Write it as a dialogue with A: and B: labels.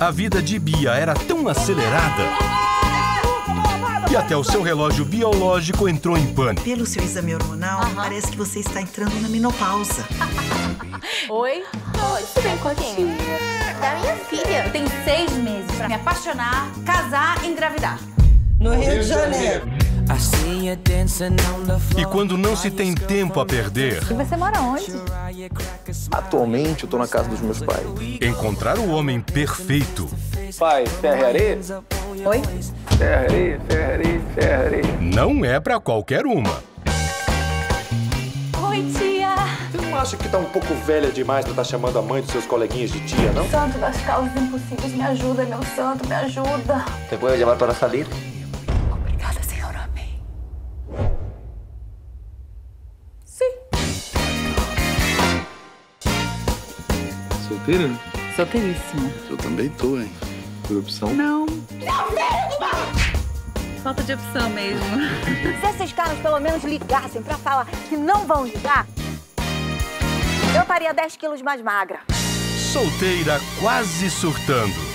A: A vida de Bia era tão acelerada que até o seu relógio biológico entrou em pânico.
B: Pelo seu exame hormonal, parece que você está entrando na menopausa.
C: Oi?
D: Oi, tudo bem com a quem? Da minha filha.
C: Tem seis meses pra me apaixonar, casar e engravidar.
E: No Rio de Janeiro.
A: E quando não se tem tempo a perder,
C: E você mora onde?
F: Atualmente eu tô na casa dos meus pais.
A: encontrar o homem perfeito
F: Pai, terra e areia?
C: Oi?
F: Terra, areia, terra, areia, terra, areia.
A: não é pra qualquer uma.
D: Oi, tia.
F: Você não acha que tá um pouco velha demais pra estar chamando a mãe dos seus coleguinhas de tia, não?
D: Santo das causas impossíveis, me ajuda, meu santo, me ajuda.
F: Te puedo llamar para salir?
D: Obrigada,
G: Solteira?
C: Solteiríssima.
G: Eu também tô, hein? Por opção.
C: Não. Falta de opção mesmo.
H: Se esses caras pelo menos ligassem pra falar que não vão ligar, eu estaria 10 quilos mais magra.
A: Solteira quase surtando.